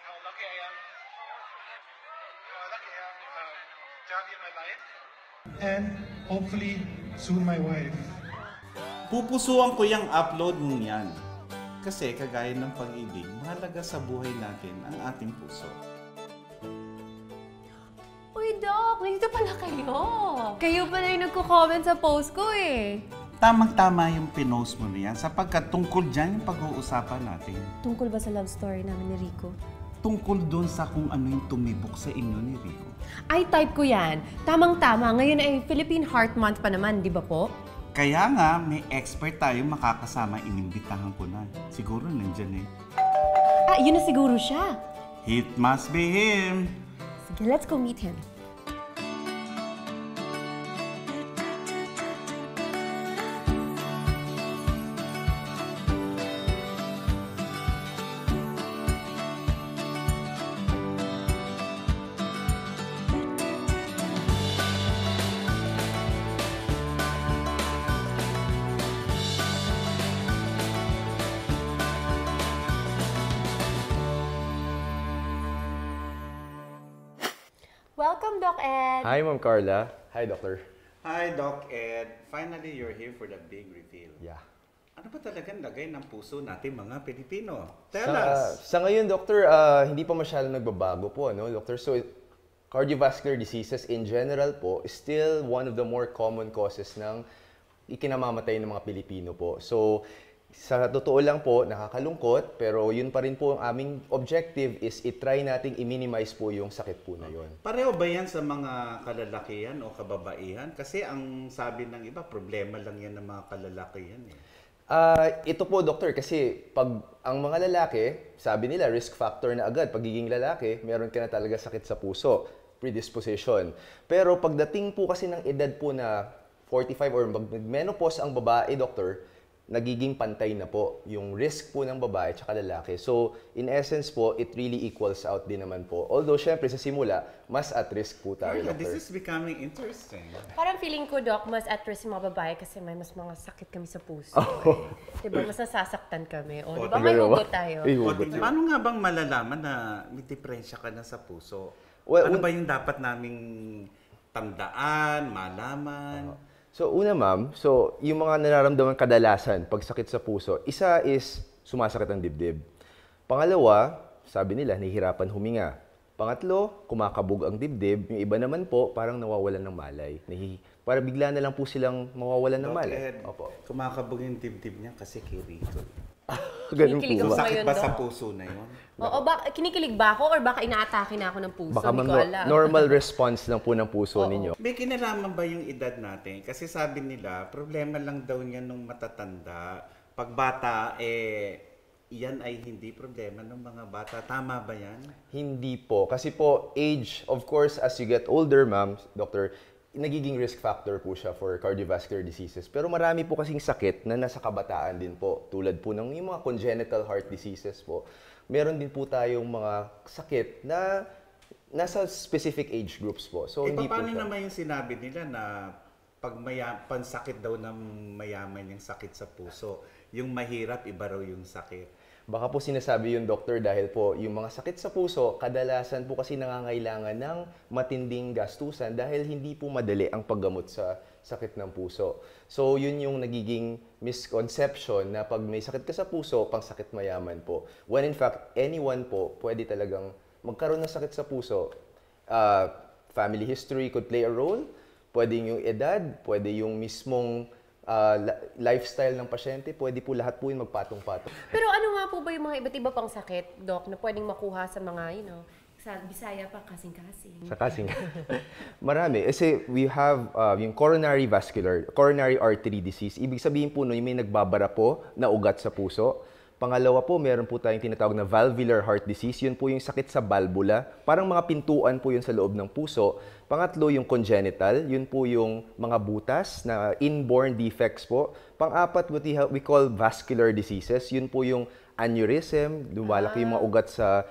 and how lucky I am. How lucky I am um, to have you in my life. And hopefully, soon my wife. Pupusuan ko yung upload mong yan. Kasi kagaya ng pag-ibig, mahalaga sa buhay natin ang ating puso. Uy, Doc! Nandito pala kayo! Kayo pala yung nagko-comment sa post ko eh. Tamang-tama yung pinost mo niyan sapagkat tungkol dyan yung pag-uusapan natin. Tungkol ba sa love story namin ni Rico? Tungkol doon sa kung ano yung tumibok sa inyo ni Rico. Ay, type ko yan. Tamang-tama. Ngayon ay Philippine Heart Month pa naman, di ba po? Kaya nga, may expert tayo makakasama, inimbitahan ko na. Siguro nandyan eh. Ah, yun na siguro siya. It must be him! Sige, let's go meet him. Welcome, Doc Ed. Hi, Ma'am Carla. Hi, Doctor. Hi, Doc Ed. Finally, you're here for the big reveal. Yeah. Ano ba talagang lagay ng puso natin mga Pilipino? Tell Sa, us! sa ngayon, Doctor, ah, hindi pa masyadong nagbabago po, ano, Doctor? So, cardiovascular diseases in general po is still one of the more common causes ng ikinamamatay ng mga Pilipino po. So, sa totoo lang po, nakakalungkot, pero yun pa rin po ang aming objective is i-try nating i-minimize po yung sakit po na yun. Pareho ba yan sa mga kalalakihan o kababaihan? Kasi ang sabi ng iba, problema lang yan ng mga kalalakihan eh. Ah, ito po, doktor, kasi pag ang mga lalaki, sabi nila, risk factor na agad. Pagiging lalaki, meron ka na talaga sakit sa puso, predisposition. Pero pagdating po kasi ng edad po na 45 or mag-menopause ang babae, doktor, nagiging pantay na po yung risk po ng babae at lalaki. So, in essence po, it really equals out din naman po. Although, syempre, sa simula, mas at risk po tayo, doktor. this is becoming interesting. Parang feeling ko, Doc, mas at risk yung mga babae kasi may mas mga sakit kami sa puso. Oh. Eh. Diba? Mas nasasaktan kami. O, diba? May hugot tayo. Hugot. paano nga bang malalaman na may diferensya ka na sa puso? Well, ano ba yung dapat naming tandaan, malaman? So una ma'am, so yung mga nararamdaman kadalasan pag sakit sa puso, isa is sumasakit ang dibdib. Pangalawa, sabi nila nahihirapan huminga. Pangatlo, kumakabog ang dibdib. Yung iba naman po, parang nawawalan ng malay. Nahi, para bigla na lang po silang mawawalan ng malay. Opo. kumakabog yung dibdib niya kasi kay Rico. Ganun Kinikilig po ako ba? Sakit ngayon, ba sa Doc? puso na yun? Oo, baka, kinikilig ba ako or baka inaatake na ako ng puso? Baka Hindi ko alam. normal response lang po ng puso ninyo. May kinalaman ba yung edad natin? Kasi sabi nila, problema lang daw niya nung matatanda. Pag bata, eh, yan ay hindi problema ng mga bata. Tama ba yan? Hindi po. Kasi po, age, of course, as you get older, ma'am, doctor, nagiging risk factor po siya for cardiovascular diseases. Pero marami po kasing sakit na nasa kabataan din po. Tulad po ng yung mga congenital heart diseases po. Meron din po tayong mga sakit na nasa specific age groups po. So, eh, hindi po paano siya. naman yung sinabi nila na pag maya, pansakit daw ng mayaman yung sakit sa puso, yung mahirap, iba raw yung sakit. Baka po sinasabi yung doktor dahil po yung mga sakit sa puso, kadalasan po kasi nangangailangan ng matinding gastusan dahil hindi po madali ang paggamot sa sakit ng puso. So yun yung nagiging misconception na pag may sakit ka sa puso, pang sakit mayaman po. When in fact, anyone po pwede talagang magkaroon ng sakit sa puso. Uh, family history could play a role. Pwede yung edad, pwede yung mismong uh, lifestyle ng pasyente, pwede po lahat po yun magpatong-patong. Pero ano nga po ba yung mga iba't iba pang sakit, Doc, na pwedeng makuha sa mga, you know, sa Bisaya pa kasing-kasing? Sa kasing. Marami. Kasi we have uh, yung coronary vascular, coronary artery disease. Ibig sabihin po no, yung may nagbabara po na ugat sa puso. Pangalawa po, meron po tayong tinatawag na valvular heart disease. Yun po yung sakit sa valvula. Parang mga pintuan po yun sa loob ng puso. Pangatlo, yung congenital. Yun po yung mga butas na inborn defects po. Pang-apat, what we, call vascular diseases. Yun po yung aneurysm. Lumalaki yung mga ugat sa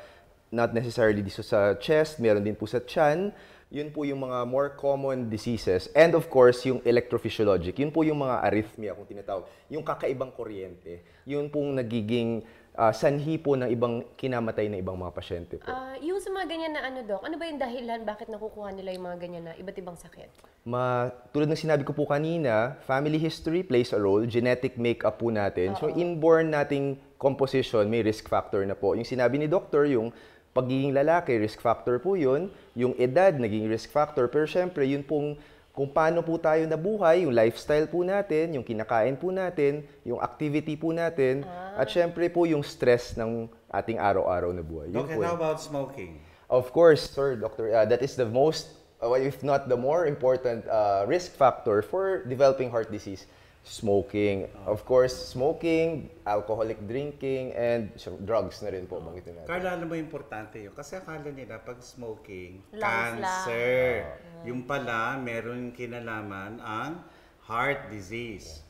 not necessarily dito sa chest, meron din po sa tiyan. Yun po yung mga more common diseases. And of course, yung electrophysiologic. Yun po yung mga arrhythmia kung tinatawag. Yung kakaibang kuryente. Yun pong nagiging ah, sanhi po ng ibang kinamatay na ibang mga pasyente po. Ah, yung sa mga ganyan na ano, Doc, ano ba yung dahilan bakit nakukuha nila yung mga ganyan na iba't ibang sakit? Ma, tulad ng sinabi ko po kanina, family history plays a role, genetic makeup po natin. So inborn nating composition, may risk factor na po. Yung sinabi ni doctor, yung pagiging lalaki, risk factor po yun. Yung edad, naging risk factor. Pero syempre, yun pong kung paano po tayo nabuhay, yung lifestyle po natin, yung kinakain po natin, yung activity po natin, at syempre po yung stress ng ating araw-araw na buhay. Yun Okay, po how about smoking? Of course, sir, doctor, uh, that is the most, uh, if not the more important uh, risk factor for developing heart disease. Smoking. Of course, smoking, alcoholic drinking, and so, drugs na rin po, banggitin natin. Carla, alam mo importante yun. Kasi akala nila pag smoking, Lungs cancer. Yung pala, meron kinalaman ang heart disease.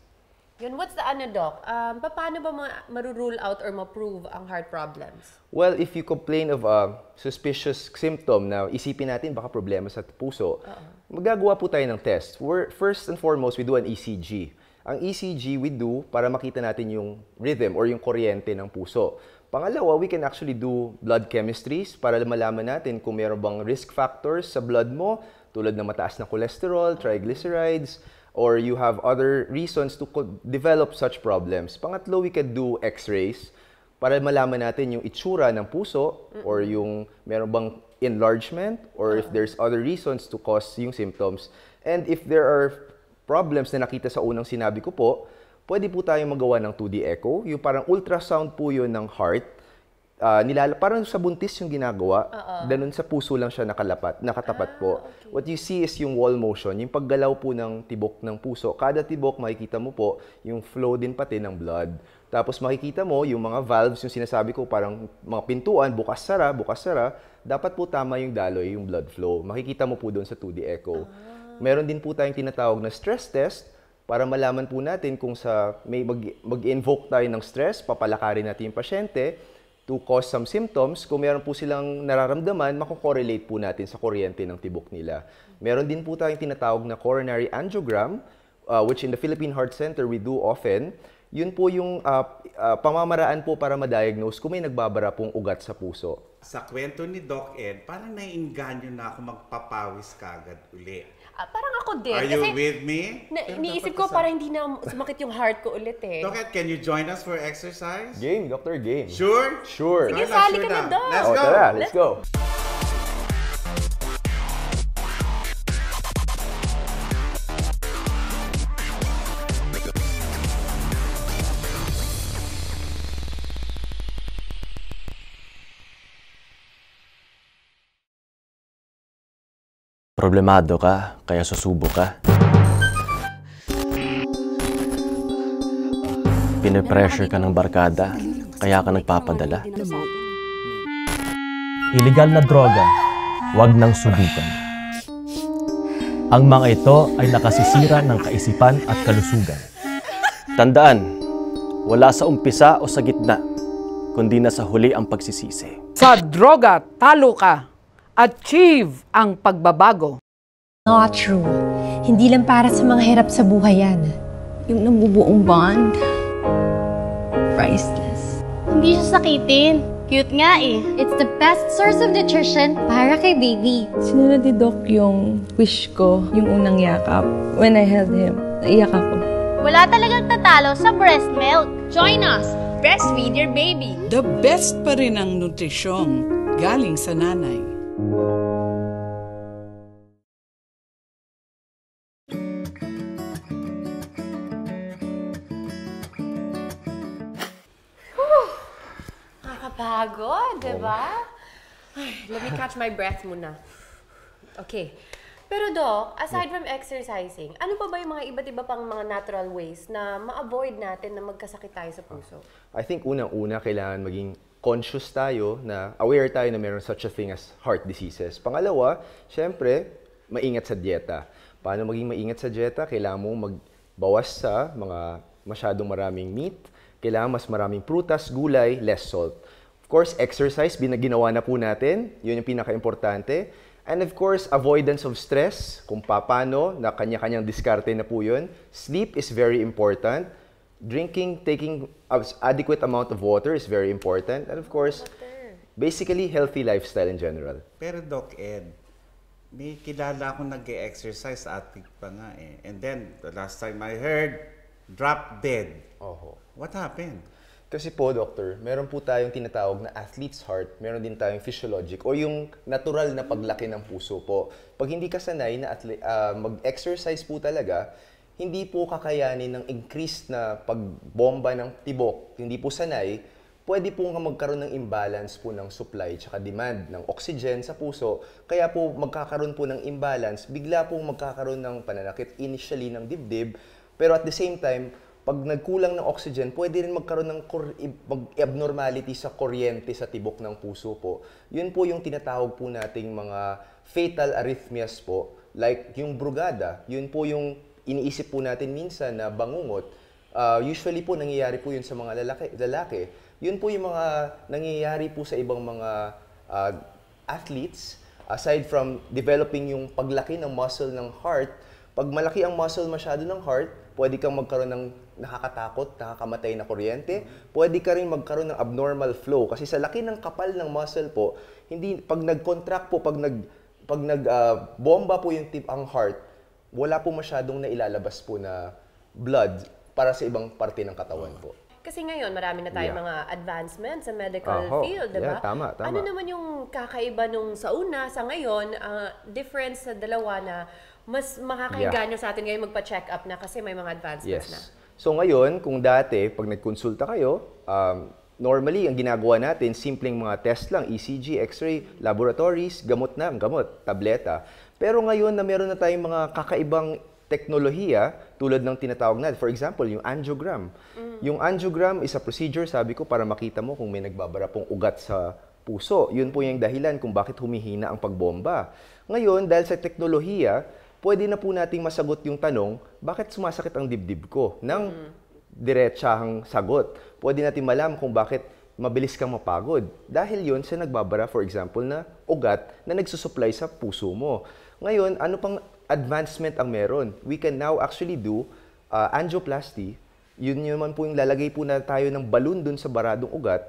Yun, what's the ano, Doc? Um, pa- paano ba ma- marurule out or ma-prove ang heart problems? Well, if you complain of a suspicious symptom na isipin natin baka problema sa puso, magagawa po tayo ng test. We're, first and foremost, we do an ECG. Ang ECG we do para makita natin yung rhythm or yung kuryente ng puso. Pangalawa, we can actually do blood chemistries para malaman natin kung meron bang risk factors sa blood mo tulad ng mataas na cholesterol, triglycerides, or you have other reasons to develop such problems. Pangatlo, we can do x-rays para malaman natin yung itsura ng puso or yung meron bang enlargement or if there's other reasons to cause yung symptoms. And if there are problems na nakita sa unang sinabi ko po, pwede po tayong magawa ng 2D echo. Yung parang ultrasound po yun ng heart. Ah, nilala, parang sa buntis yung ginagawa, ganun sa puso lang siya nakalapat, nakatapat po. What you see is yung wall motion, yung paggalaw po ng tibok ng puso. Kada tibok, makikita mo po yung flow din pati ng blood. Tapos makikita mo yung mga valves, yung sinasabi ko, parang mga pintuan, bukas-sara, bukas-sara, dapat po tama yung daloy, yung blood flow. Makikita mo po doon sa 2D echo. Meron din po tayong tinatawag na stress test, para malaman po natin kung sa may mag- mag-invoke tayo ng stress, papalakarin natin yung pasyente to cause some symptoms. Kung meron po silang nararamdaman, makokorrelate po natin sa kuryente ng tibok nila. Meron din po tayong tinatawag na coronary angiogram, uh, which in the Philippine Heart Center we do often. Yun po yung uh, uh, pamamaraan po para ma-diagnose kung may nagbabara pong ugat sa puso. Sa kwento ni Doc Ed, parang naiinganyo na ako magpapawis kagad uli. Ah, parang ako din. Are you kasi with me? na, iniisip ko parang hindi na sumakit yung heart ko ulit eh. Doc Ed, can you join us for exercise? Game, Dr. Game. Sure? Sure. Sige, sali sure ka na, na. Doc. Let's Oh, go. tara, let's go. Problemado ka, kaya susubo ka. Pinipressure ka ng barkada, kaya ka nagpapadala. Illegal na droga, wag nang subukan. Ang mga ito ay nakasisira ng kaisipan at kalusugan. Tandaan, wala sa umpisa o sa gitna, kundi na sa huli ang pagsisisi. Sa droga, talo ka. Achieve ang pagbabago. Not true. Hindi lang para sa mga hirap sa buhay yan. Yung nabubuong bond. Priceless. Hindi siya sakitin. Cute nga eh. It's the best source of nutrition para kay baby. Sinunod ni Doc yung wish ko, yung unang yakap. When I held him, naiyak ako. Wala talagang tatalo sa breast milk. Join us. Breastfeed your baby. The best pa rin ang nutrisyon galing sa nanay. Nakakapagod, di ba? Ay, let me catch my breath muna. Okay. Pero Doc, aside from exercising, ano pa ba yung mga iba't iba pang mga natural ways na ma-avoid natin na magkasakit tayo sa puso? I think unang-una kailangan maging conscious tayo na aware tayo na meron such a thing as heart diseases. Pangalawa, syempre, maingat sa dieta. Paano maging maingat sa dieta? Kailangan mo magbawas sa mga masyadong maraming meat. Kailangan mas maraming prutas, gulay, less salt. Of course, exercise, binaginawa na po natin. Yun yung pinaka-importante. And of course, avoidance of stress, kung paano, na kanya-kanyang diskarte na po yun. Sleep is very important. Drinking, taking adequate amount of water is very important. And of course, basically healthy lifestyle in general. Pero Doc Ed, may kilala ako nag-exercise, athlete pa nga eh. And then, the last time I heard, drop dead. Oho. What happened? Kasi po, doctor, meron po tayong tinatawag na athlete's heart, meron din tayong physiologic o yung natural na paglaki ng puso po. Pag hindi ka sanay na ah, mag-exercise po talaga, hindi po kakayanin ng increased na pagbomba ng tibok, hindi po sanay, pwede po magkaroon ng imbalance po ng supply tsaka demand ng oxygen sa puso. Kaya po magkakaroon po ng imbalance, bigla po magkakaroon ng pananakit initially ng dibdib, pero at the same time, pag nagkulang ng oxygen, pwede rin magkaroon ng abnormality sa kuryente sa tibok ng puso po. Yun po yung tinatawag po nating mga fatal arrhythmias po. Like yung brugada, yun po yung iniisip po natin minsan na bangungot. Ah, usually po nangyayari po yun sa mga lalaki. lalaki. Yun po yung mga nangyayari po sa ibang mga ah, athletes. Aside from developing yung paglaki ng muscle ng heart, pag malaki ang muscle masyado ng heart, pwede kang magkaroon ng nakakatakot, nakakamatay na kuryente. Pwede ka rin magkaroon ng abnormal flow kasi sa laki ng kapal ng muscle po, hindi pag nag-contract po, pag nag pag nag ah, bomba po yung tip ang heart, wala po masyadong nailalabas po na blood para sa ibang parte ng katawan po. Kasi ngayon, marami na tayong Yeah. mga advancements sa medical Aho. field, di ba? Yeah, tama, tama. Ano naman yung kakaiba nung sa una, sa ngayon, ah, difference sa dalawa na mas makakainganyo sa atin ngayon magpa-check up na kasi may mga advancements Yes. na. So ngayon, kung dati, pag nagkonsulta kayo, um, normally, ang ginagawa natin, simpleng mga test lang, ECG, X-ray, laboratories, gamot na, gamot, tableta. Pero ngayon na meron na tayong mga kakaibang teknolohiya tulad ng tinatawag natin. For example, yung angiogram. Yung angiogram is a procedure, sabi ko, para makita mo kung may nagbabara pong ugat sa puso. Yun po yung dahilan kung bakit humihina ang pagbomba. Ngayon, dahil sa teknolohiya, pwede na po nating masagot yung tanong, bakit sumasakit ang dibdib ko? Nang diretsahang sagot. Pwede natin malaman kung bakit mabilis kang mapagod. Dahil yun sa nagbabara, for example, na ugat na nagsusupply sa puso mo. Ngayon, ano pang advancement ang meron? We can now actually do uh, angioplasty. Yun naman po yung lalagay po na tayo ng balloon dun sa baradong ugat,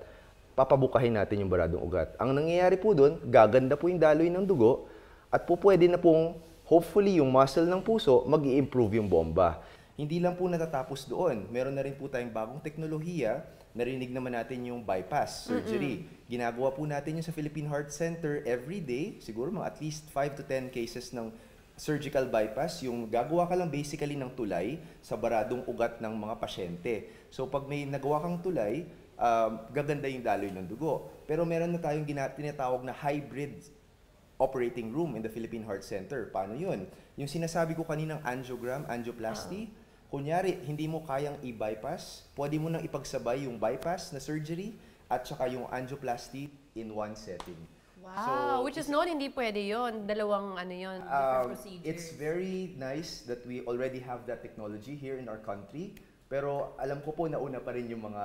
papabukahin natin yung baradong ugat. Ang nangyayari po dun, gaganda po yung daloy ng dugo at po pwede na pong hopefully yung muscle ng puso mag improve yung bomba. Hindi lang po natatapos doon. Meron na rin po tayong bagong teknolohiya. Narinig naman natin yung bypass surgery. Ginagawa po natin yung sa Philippine Heart Center every day. Siguro mga at least 5 to 10 cases ng surgical bypass. Yung gagawa ka lang basically ng tulay sa baradong ugat ng mga pasyente. So pag may nagawa kang tulay, um, gaganda yung daloy ng dugo. Pero meron na tayong gina- tinatawag na hybrid operating room in the Philippine Heart Center. Paano yun? Yung sinasabi ko kaninang angiogram, angioplasty, kunyari, hindi mo kayang i-bypass, pwede mo nang ipagsabay yung bypass na surgery at saka yung angioplasty in one setting. Wow, which is not hindi pwede yon Dalawang ano yon different Um, procedures. it's very nice that we already have that technology here in our country. Pero alam ko po nauna pa rin yung mga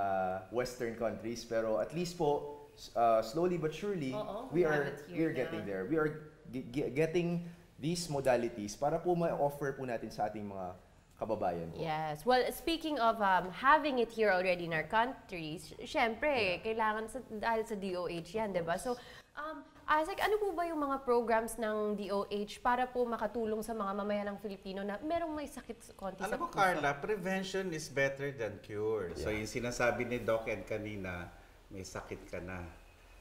western countries. Pero at least po, uh, slowly but surely, Oo, we are we are getting there. We are ge- ge- getting these modalities para po ma-offer po natin sa ating mga kababayan po. Yes. Well, speaking of um, having it here already in our country, sy- syempre, kailangan sa, dahil sa DOH yan, di ba? So, um, Isaac, ano po ba yung mga programs ng DOH para po makatulong sa mga mamayan ng Filipino na merong may sakit sa- konti sa Alam mo, puso? Carla, prevention is better than cure. So, yung sinasabi ni Doc Ed kanina, may sakit ka na.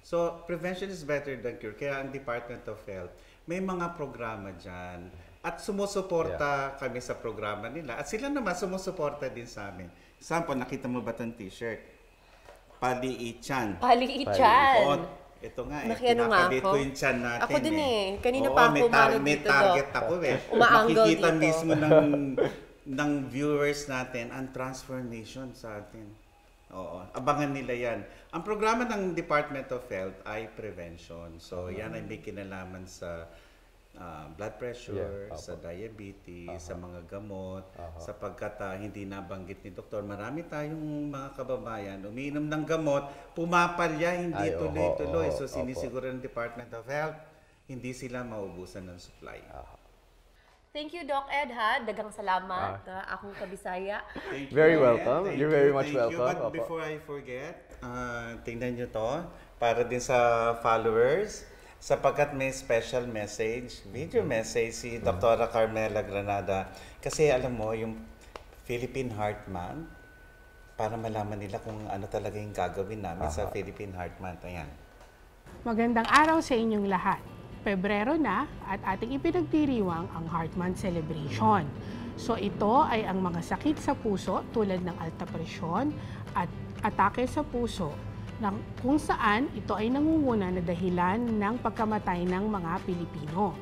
So, prevention is better than cure. Kaya ang Department of Health, may mga programa dyan. At sumusuporta kami sa programa nila. At sila naman sumusuporta din sa amin. Example, nakita mo ba itong t-shirt? Paliichan. Paliichan. Oo, ito nga eh. Nakiano nga ako. ko yung chan natin Ako din eh. Kanina Oo, pa ako may, umano may dito, target Doc. ako eh. Umaangle Makikita dito. mismo ng ng viewers natin ang transformation sa atin. Oo, abangan nila yan. Ang programa ng Department of Health ay prevention. So, yan ay may kinalaman sa ah, blood pressure, Yeah, sa diabetes, sa mga gamot, sapagkat ah, hindi nabanggit ni doktor, marami tayong mga kababayan, umiinom ng gamot, pumapalya, hindi tuloy-tuloy. So, sinisiguro ng Department of Health, hindi sila maubusan ng supply. Thank you, Doc Ed, ha? Dagang salamat. na akong kabisaya. Thank you, Very welcome. Thank You're you, very much thank you. welcome. But Opo. before I forget, uh, tingnan nyo to para din sa followers sapagkat may special message, video message si Dr. Carmela Granada. Kasi alam mo, yung Philippine Heart Month, para malaman nila kung ano talaga yung gagawin namin sa Philippine Heart Month. Ayan. Magandang araw sa inyong lahat. Pebrero na at ating ipinagdiriwang ang Heart Month Celebration. So ito ay ang mga sakit sa puso tulad ng alta presyon at atake sa puso ng kung saan ito ay nangunguna na dahilan ng pagkamatay ng mga Pilipino.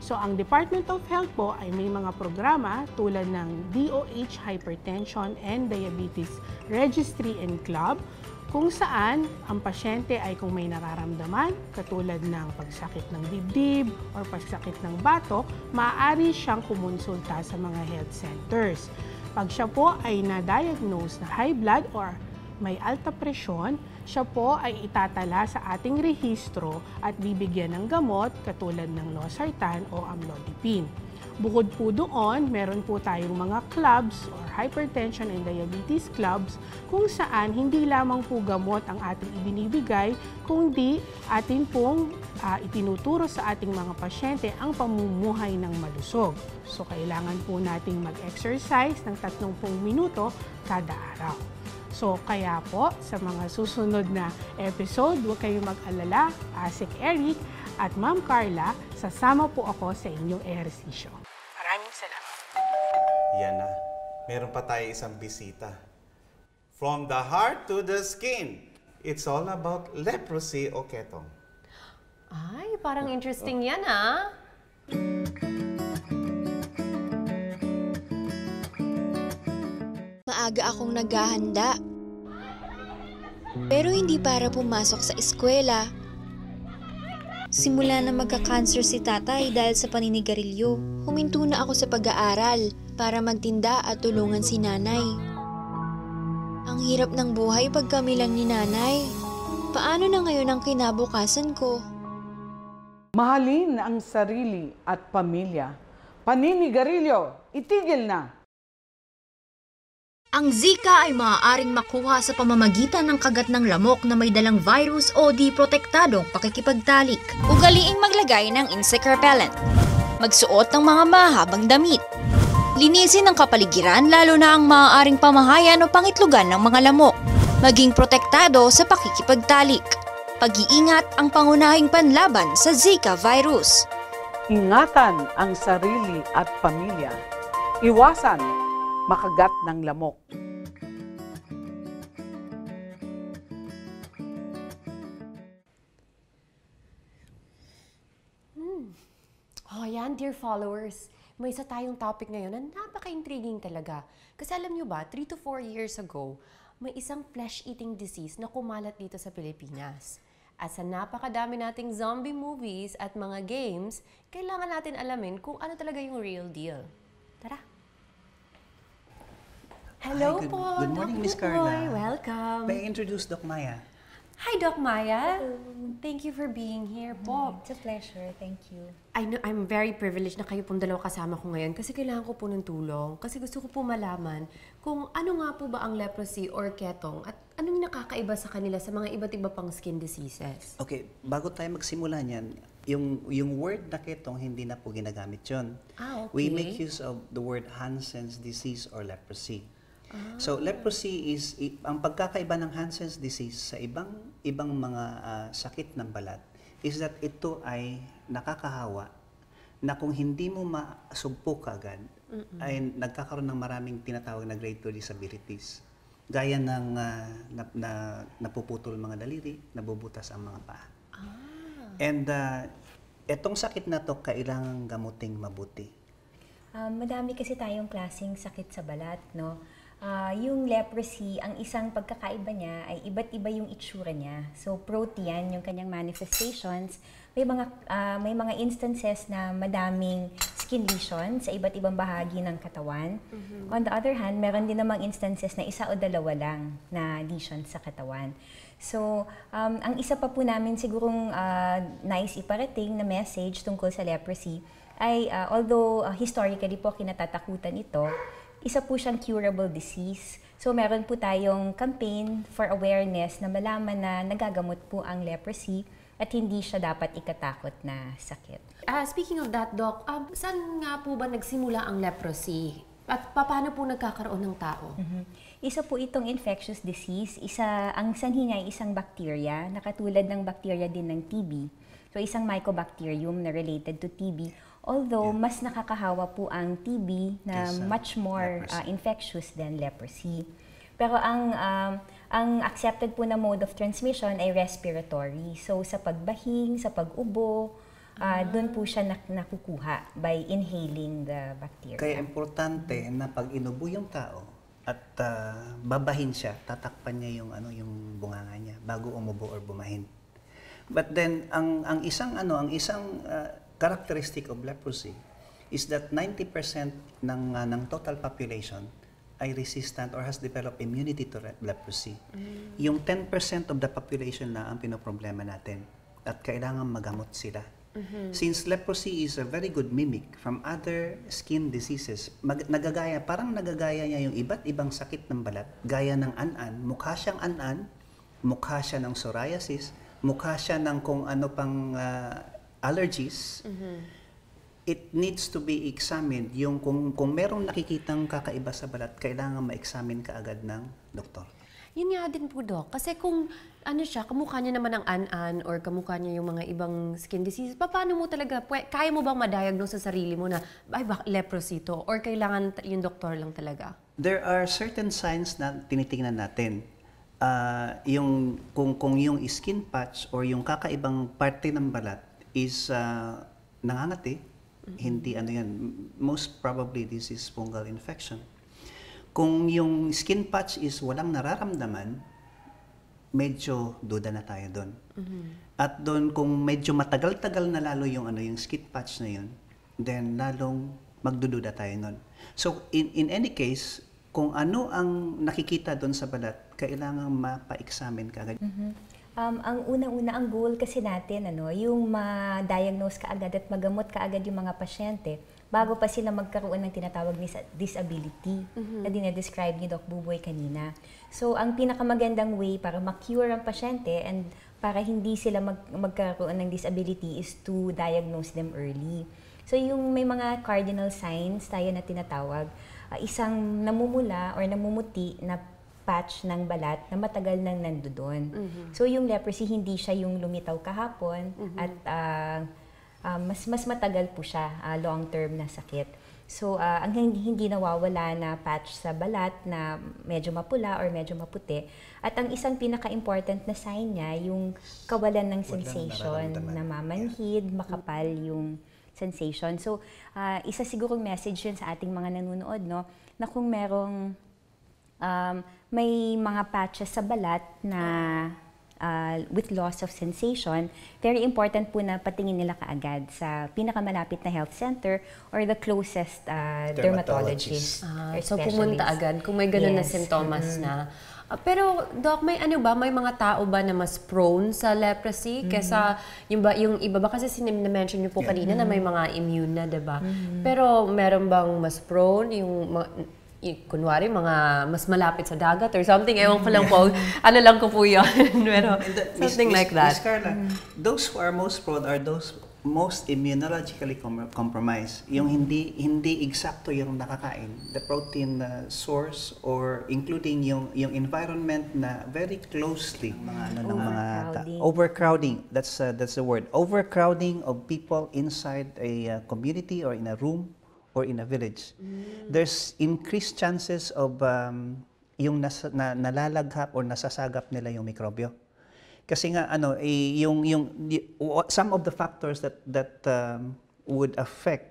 So ang Department of Health po ay may mga programa tulad ng DOH Hypertension and Diabetes Registry and Club kung saan ang pasyente ay kung may nararamdaman katulad ng pagsakit ng dibdib or pagsakit ng batok, maaari siyang kumonsulta sa mga health centers. Pag siya po ay na-diagnose na high blood or may alta presyon, siya po ay itatala sa ating rehistro at bibigyan ng gamot katulad ng losartan o amlodipine. Bukod po doon, meron po tayong mga clubs or hypertension and diabetes clubs kung saan hindi lamang po gamot ang ating ibinibigay, kundi atin pong ah, itinuturo sa ating mga pasyente ang pamumuhay ng malusog. So kailangan po nating mag-exercise ng 30 minuto kada araw. So kaya po sa mga susunod na episode, huwag kayong mag-alala, Asik Eric at Ma'am Carla, sasama po ako sa inyong ehersisyo. Maraming salamat. Yan na. Meron pa tayo isang bisita. From the heart to the skin. It's all about leprosy o ketong. Ay, parang interesting yan, ah. Maaga akong naghahanda. Pero hindi para pumasok sa eskwela. Simula na magka-cancer si tatay dahil sa paninigarilyo, huminto na ako sa pag-aaral para magtinda at tulungan si nanay. Ang hirap ng buhay pag kami lang ni nanay. Paano na ngayon ang kinabukasan ko? Mahalin ang sarili at pamilya. Paninigarilyo, itigil na! Ang Zika ay maaaring makuha sa pamamagitan ng kagat ng lamok na may dalang virus o di protektadong pakikipagtalik. Ugaliing maglagay ng insect repellent. Magsuot ng mga mahabang damit. Linisin ang kapaligiran lalo na ang maaaring pamahayan o pangitlugan ng mga lamok. Maging protektado sa pakikipagtalik. Pag-iingat ang pangunahing panlaban sa Zika virus. Ingatan ang sarili at pamilya. Iwasan makagat ng lamok. Oh, yan, dear followers. May isa tayong topic ngayon na napaka-intriguing talaga. Kasi alam nyo ba, 3 to 4 years ago, may isang flesh-eating disease na kumalat dito sa Pilipinas. At sa napakadami nating zombie movies at mga games, kailangan natin alamin kung ano talaga yung real deal. Tara! Hello Hi, good, po, Good morning, Miss. Carla. Welcome. May introduce Doc Maya. Hi, Doc Maya. Thank you for being here po. It's a pleasure. Thank you. I know, I'm very privileged na kayo pong dalawa kasama ko ngayon kasi kailangan ko po ng tulong. Kasi gusto ko po malaman kung ano nga po ba ang leprosy or ketong at anong nakakaiba sa kanila sa mga iba't iba pang skin diseases. Okay, bago tayo magsimula niyan, yung, yung word na ketong, hindi na po ginagamit yun. Ah, okay. We make use of the word Hansen's disease or leprosy. So leprosy is i- ang pagkakaiba ng Hansen's disease sa ibang ibang mga ah, sakit ng balat is that ito ay nakakahawa na kung hindi mo masugpo kagad Mm-mm. ay nagkakaroon ng maraming tinatawag na grade 2 disabilities. Gaya ng ah, na, na, napuputol mga daliri, nabubutas ang mga paa. And uh, etong sakit na to kailangan gamuting mabuti. Um, madami kasi tayong klaseng sakit sa balat, no? Ah, yung leprosy, ang isang pagkakaiba niya ay iba't iba yung itsura niya. So, protean, yung kanyang manifestations. May mga, ah, may mga instances na madaming skin lesion sa iba't ibang bahagi ng katawan. On the other hand, meron din namang instances na isa o dalawa lang na lesion sa katawan. So, um, ang isa pa po namin sigurong ah, nice iparating na message tungkol sa leprosy ay, ah, although ah, historically po kinatatakutan ito, isa po siyang curable disease. So meron po tayong campaign for awareness na malaman na nagagamot po ang leprosy at hindi siya dapat ikatakot na sakit. Ah, speaking of that, Doc, um, saan nga po ba nagsimula ang leprosy? At paano po nagkakaroon ng tao? Mhm. Isa po itong infectious disease. Isa, ang sanhi niya ay isang bacteria na katulad ng bacteria din ng TB. So isang mycobacterium na related to TB. Although mas nakakahawa po ang TB na Kaysa much more leprosy. uh, infectious than leprosy. Pero ang um, ang accepted po na mode of transmission ay respiratory. So sa pagbahing, sa pag-ubo, uh, doon po siya nak- nakukuha by inhaling the bacteria. Kaya importante na pag inubo yung tao at ah, babahin siya, tatakpan niya yung ano yung bunganga niya bago umubo or bumahin. But then ang ang isang ano, ang isang ah, characteristic of leprosy is that 90% ng ah, ng total population ay resistant or has developed immunity to leprosy. Yung 10% of the population na ang pinoproblema natin at kailangan magamot sila. Since leprosy is a very good mimic from other skin diseases, mag- nagagaya, parang nagagaya niya yung iba't ibang sakit ng balat, gaya ng an-an, mukha siyang an-an, mukha siya ng psoriasis, mukha siya ng kung ano pang ah, allergies, it needs to be examined. Yung kung, kung merong nakikitang kakaiba sa balat, kailangan ma-examine ka agad ng doktor. Yun nga din po, Doc. Kasi kung ano siya, kamukha niya naman ang an-an or kamukha niya yung mga ibang skin diseases, pa- paano mo talaga, kaya mo bang ma-diagnose sa sarili mo na, ay, bak leprosy to? Or kailangan yung doktor lang talaga? There are certain signs na tinitingnan natin. Ah, yung kung kung yung skin patch or yung kakaibang parte ng balat is ah, nangangati, hindi ano yan, most probably this is fungal infection. Kung yung skin patch is walang nararamdaman, medyo duda na tayo doon. At doon kung medyo matagal-tagal na lalo yung ano yung skin patch na yun, then lalong magdududa tayo nun. So in in any case, kung ano ang nakikita doon sa balat, kailangan mapa-examine ka agad. Mhm. Um, ang unang-una, ang goal kasi natin, ano, yung ma-diagnose ka agad at magamot ka agad yung mga pasyente bago pa sila magkaroon ng tinatawag ni disability na dinedescribe ni Doc Buboy kanina. So, ang pinakamagandang way para ma-cure ang pasyente and para hindi sila mag- magkaroon ng disability is to diagnose them early. So, yung may mga cardinal signs tayo na tinatawag, ah, isang namumula or namumuti na patch ng balat na matagal nang nandoon. So yung leprosy hindi siya yung lumitaw kahapon at ah, ah, mas mas matagal po siya ah, long term na sakit. So ah, ang hindi, nawawala na patch sa balat na medyo mapula or medyo maputi. At ang isang pinaka-important na sign niya yung kawalan ng sensation, namamanhid, makapal yung sensation. So, ah, isa sigurong message yun sa ating mga nanonood, no? Na kung merong um, may mga patches sa balat na uh, with loss of sensation, very important po na patingin nila kaagad sa pinakamalapit na health center or the closest uh, dermatologist. Ah, or so pumunta specialist. agad kung may ganun na Yes. sintomas Mm. na. Ah, pero Doc, may ano ba, may mga tao ba na mas prone sa leprosy kesa yung ba yung iba ba kasi sin-mention niyo po Yeah. kanina na may mga immune na, 'di ba? Mhm. Pero meron bang mas prone yung kunwari mga mas malapit sa dagat or something, ewan ko lang po, ano lang ko po yun. Pero something Miss- like that. Miss Carla, those who are most prone are those most immunologically com- compromised. Yung hindi hindi eksakto yung nakakain, the protein uh, source or including yung yung environment na very closely mga ano ng mga ta- Overcrowding. overcrowding. That's uh, that's the word. Overcrowding of people inside a uh, community or in a room or in a village. There's increased chances of um, yung nasa, na, nalalaghap or nasasagap nila yung mikrobyo. Kasi nga ano eh, yung yung some of the factors that that um, would affect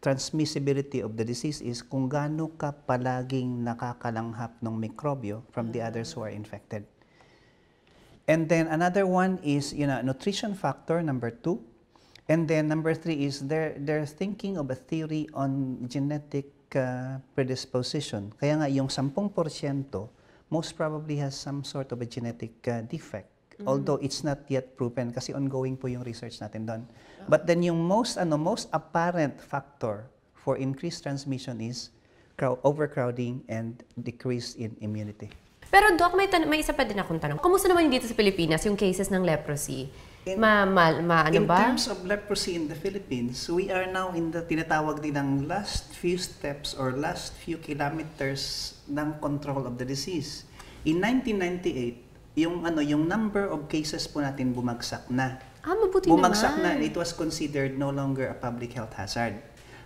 transmissibility of the disease is kung gaano ka palaging nakakalanghap ng mikrobyo from the others who are infected. And then another one is you know nutrition factor number two. And then number three is they're, they're thinking of a theory on genetic uh, predisposition. Kaya nga yung 10% most probably has some sort of a genetic uh, defect although it's not yet proven kasi ongoing po yung research natin doon. But then yung most ano most apparent factor for increased transmission is crow- overcrowding and decrease in immunity. Pero Doc, may, may isa pa din akong tanong. Kumusta naman yung dito sa Pilipinas, yung cases ng leprosy? Ma, ma, ma- ano in ba? terms of leprosy in the Philippines, we are now in the tinatawag din ng last few steps or last few kilometers ng control of the disease. In 1998, yung ano yung number of cases po natin bumagsak na. Ah, mabuti Bumagsak naman. na, it was considered no longer a public health hazard.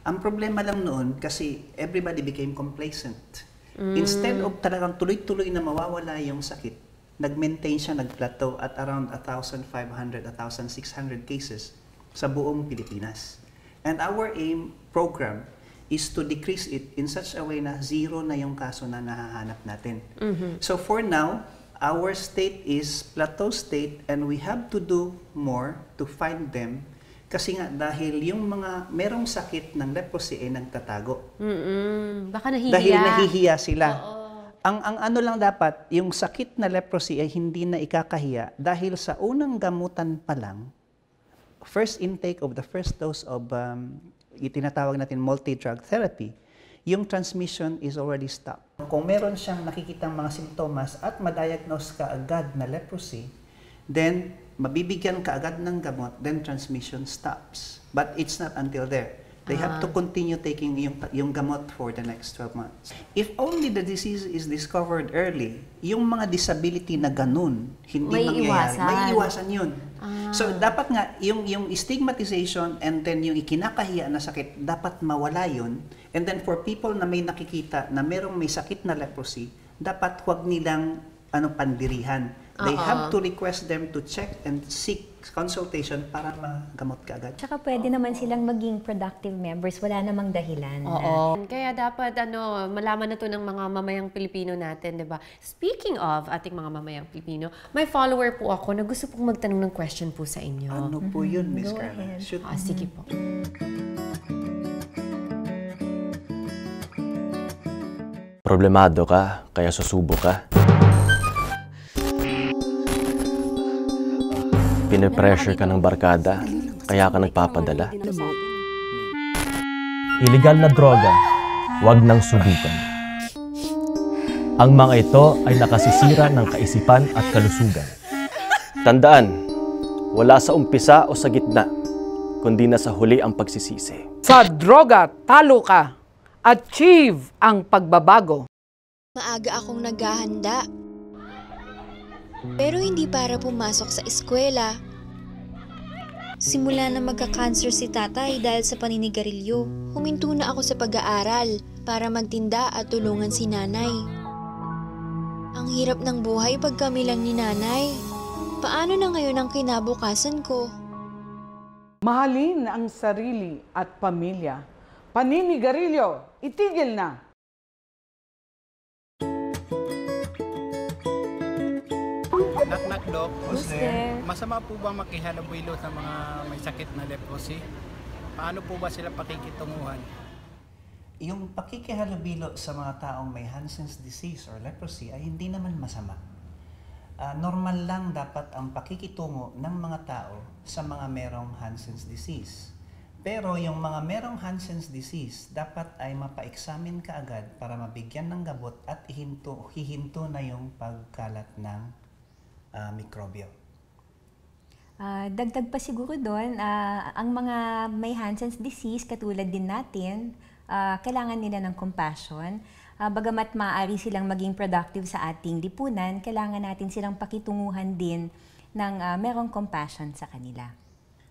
Ang problema lang noon kasi everybody became complacent. Mm. Instead of talagang tuloy-tuloy na mawawala yung sakit, nag-maintain siya, nag-plateau at around 1,500, 1,600 cases sa buong Pilipinas. And our aim program is to decrease it in such a way na zero na yung kaso na nahahanap natin. Mhm. So for now, our state is plateau state and we have to do more to find them kasi nga dahil yung mga merong sakit ng leprosy ay nagtatago. Mm-mm. Baka nahihiya. Dahil nahihiya sila. Ang ang ano lang dapat, yung sakit na leprosy ay hindi na ikakahiya dahil sa unang gamutan pa lang, first intake of the first dose of um, itinatawag natin multi-drug therapy, yung transmission is already stopped. Kung meron siyang nakikitang mga simptomas at ma-diagnose ka agad na leprosy, then mabibigyan ka agad ng gamot, then transmission stops. But it's not until there. They have to Ah. continue taking yung, yung gamot for the next 12 months. If only the disease is discovered early, yung mga disability na ganun, hindi May mangyayari. iwasan. May iwasan yun. Ah. So, dapat nga, yung, yung stigmatization and then yung ikinakahiya na sakit, dapat mawala yun. And then for people na may nakikita na merong may sakit na leprosy, dapat huwag nilang ano, pandirihan. They Oo. have to request them to check and seek consultation para magamot ka agad. Tsaka pwede naman silang maging productive members. Wala namang dahilan. na- Oo. Kaya dapat ano, malaman na to ng mga mamayang Pilipino natin, 'di ba? Speaking of ating mga mamayang Pilipino, may follower po ako na gusto pong magtanong ng question po sa inyo. Ano po yun, Miss ahead. Shoot. Ah, sige po. Problemado ka, kaya susubo ka. Pinipressure ka ng barkada, kaya ka nagpapadala. Illegal na droga, wag nang subukan. Ang mga ito ay nakasisira ng kaisipan at kalusugan. Tandaan, wala sa umpisa o sa gitna, kundi na sa huli ang pagsisisi. Sa droga, talo ka. Achieve ang pagbabago. Maaga akong naghahanda. Pero hindi para pumasok sa eskwela. Simula na magka-cancer si tatay dahil sa paninigarilyo, huminto na ako sa pag-aaral para magtinda at tulungan si nanay. Ang hirap ng buhay pag kami lang ni nanay. Paano na ngayon ang kinabukasan ko? Mahalin ang sarili at pamilya. Paninigarilyo, itigil na. Knock-knock, Doc. Who's there? Masama po ba makihalubilo sa mga may sakit na leprosy? Paano po ba sila pakikitunguhan? Yung pakikihalubilo sa mga taong may Hansen's disease or leprosy ay hindi naman masama. Ah, normal lang dapat ang pakikitungo ng mga tao sa mga merong Hansen's disease. Pero yung mga merong Hansen's disease, dapat ay mapa-examine ka agad para mabigyan ng gabot at ihinto, hihinto na yung pagkalat ng ah, mikrobyo. Ah, dagdag pa siguro doon, ah, ang mga may Hansen's disease, katulad din natin, ah, kailangan nila ng compassion. Ah, bagamat maaari silang maging productive sa ating lipunan, kailangan natin silang pakitunguhan din ng ah, merong compassion sa kanila.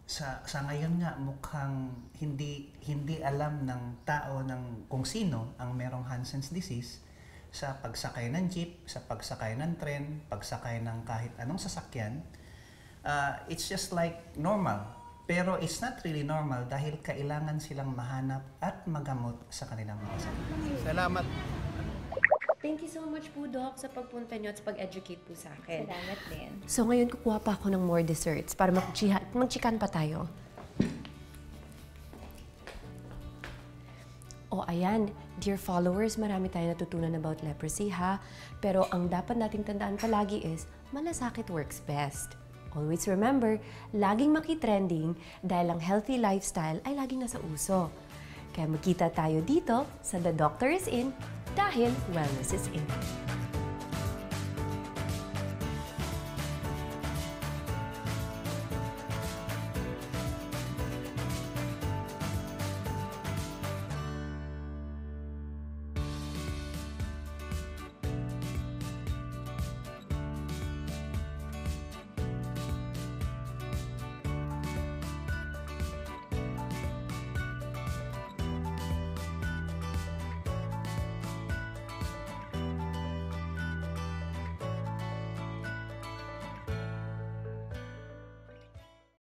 sa sa ngayon nga mukhang hindi hindi alam ng tao ng kung sino ang merong Hansen's disease sa pagsakay ng jeep, sa pagsakay ng tren, pagsakay ng kahit anong sasakyan. Uh, it's just like normal. Pero it's not really normal dahil kailangan silang mahanap at magamot sa kanilang mga sakit. Salamat. Thank you so much po, Doc, sa pagpunta niyo at sa pag-educate po sa akin. Salamat din. So ngayon, kukuha pa ako ng more desserts para magchikan pa tayo. O, ayan. Dear followers, marami tayong natutunan about leprosy ha. Pero ang dapat nating tandaan palagi is, malasakit works best. Always remember, laging makitrending dahil ang healthy lifestyle ay laging nasa uso. Kaya magkita tayo dito sa The Doctor is In dahil wellness is in.